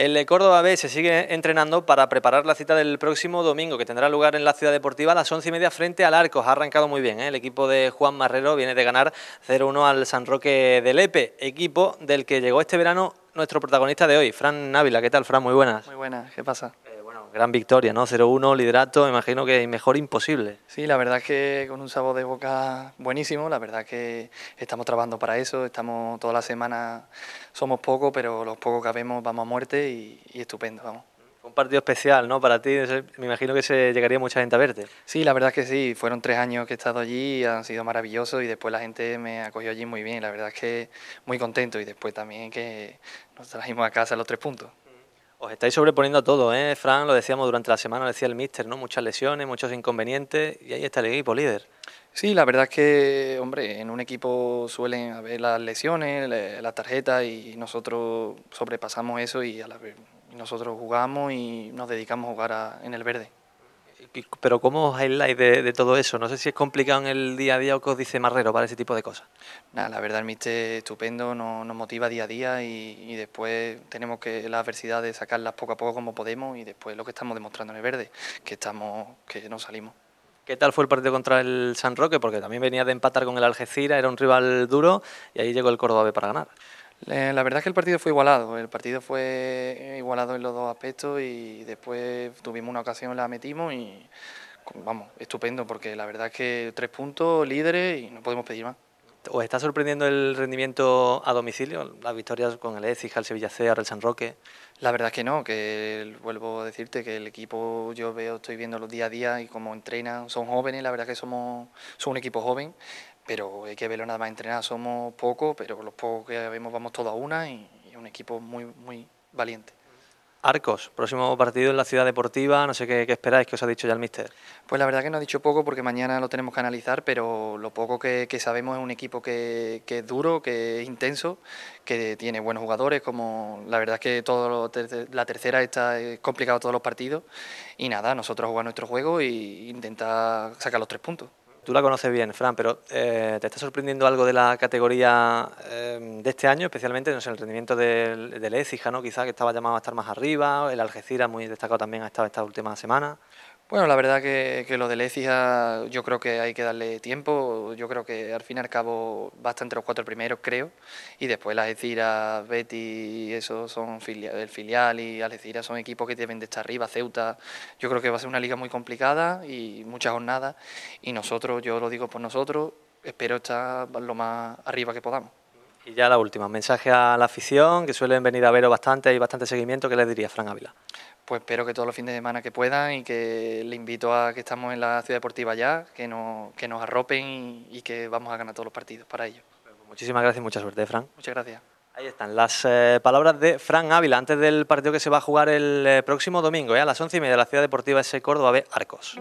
El Córdoba B se sigue entrenando para preparar la cita del próximo domingo, que tendrá lugar en la Ciudad Deportiva a las once y media frente al Arcos. Ha arrancado muy bien, ¿eh? el equipo de Juan Marrero viene de ganar 0-1 al San Roque de Lepe, equipo del que llegó este verano nuestro protagonista de hoy, Fran Návila. ¿Qué tal, Fran? Muy buenas. Muy buenas, ¿qué pasa? Bueno, gran victoria, ¿no? 0-1, liderato, imagino que mejor imposible. Sí, la verdad es que con un sabor de boca buenísimo, la verdad es que estamos trabajando para eso, estamos toda la semana, somos pocos, pero los pocos que habemos vamos a muerte y, y estupendo, vamos. Un partido especial, ¿no? Para ti, me imagino que se llegaría mucha gente a verte. Sí, la verdad es que sí. Fueron tres años que he estado allí, han sido maravillosos y después la gente me acogió allí muy bien. La verdad es que muy contento y después también que nos trajimos a casa los tres puntos. Os estáis sobreponiendo a todo, ¿eh? Fran, lo decíamos durante la semana, lo decía el míster, ¿no? Muchas lesiones, muchos inconvenientes y ahí está el equipo líder. Sí, la verdad es que, hombre, en un equipo suelen haber las lesiones, las tarjetas y nosotros sobrepasamos eso y a la vez nosotros jugamos y nos dedicamos a jugar en el verde. Pero ¿cómo highlight de, de todo eso? No sé si es complicado en el día a día o qué os dice Marrero para ese tipo de cosas. Nada, la verdad el míster estupendo, nos, nos, motiva día a día y, y, después tenemos que las adversidades sacarlas poco a poco como podemos y después lo que estamos demostrando en el verde, que estamos, que no salimos. ¿Qué tal fue el partido contra el San Roque? Porque también venía de empatar con el Algeciras, era un rival duro y ahí llegó el Córdoba para ganar. La verdad es que el partido fue igualado, el partido fue igualado en los dos aspectos y después tuvimos una ocasión, la metimos y vamos, estupendo porque la verdad es que tres puntos, líderes y no podemos pedir más. ¿Os está sorprendiendo el rendimiento a domicilio? Las victorias con el Écija, el Sevilla C, el San Roque. La verdad es que no, que vuelvo a decirte que el equipo yo veo, estoy viendo los día a día y cómo entrenan, son jóvenes, la verdad que somos, somos un equipo joven pero hay que verlo nada más entrenar, somos pocos, pero los pocos que vemos vamos todos a una y, y un equipo muy, muy valiente. Arcos, próximo partido en la ciudad deportiva, no sé qué, qué, esperáis, qué os ha dicho ya el míster. Pues la verdad que no ha dicho poco porque mañana lo tenemos que analizar, pero lo poco que, que sabemos es un equipo que, que, es duro, que es intenso, que tiene buenos jugadores, como la verdad es que todo la tercera está complicado todos los partidos y nada, nosotros jugamos nuestro juego e intentar sacar los tres puntos. Tú la conoces bien, Fran, pero eh, ¿te está sorprendiendo algo de la categoría eh, de este año, especialmente no sé, el rendimiento del, del Écija, ¿no? quizá que estaba llamado a estar más arriba, el Algeciras muy destacado también ha estado esta última semana? Bueno, la verdad que, que lo del Écija yo creo que hay que darle tiempo, yo creo que al fin y al cabo va a estar entre los cuatro primeros, creo, y después las Algeciras, Betty, eso son filial, el filial y Algeciras son equipos que deben de estar arriba, Ceuta, yo creo que va a ser una liga muy complicada y muchas jornadas, y nosotros, yo lo digo por nosotros, espero estar lo más arriba que podamos. Y ya la última, mensaje a la afición, que suelen venir a veros bastante, hay bastante seguimiento, ¿qué les diría Fran Ávila? Pues espero que todos los fines de semana que puedan y que le invito a que estamos en la ciudad deportiva ya, que nos, que nos arropen y, y que vamos a ganar todos los partidos para ellos. Muchísimas gracias y mucha suerte, Fran. Muchas gracias. Ahí están las eh, palabras de Fran Ávila antes del partido que se va a jugar el eh, próximo domingo, eh, a las once y media de la ciudad deportiva ese Córdoba B Arcos.